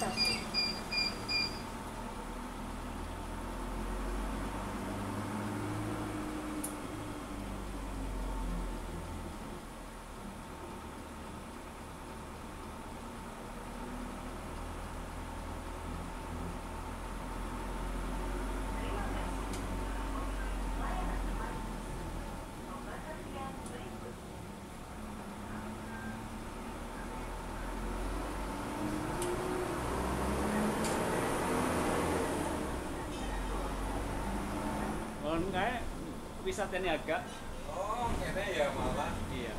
맞아. Kae wisata niaga Oh, kene ya malah. iya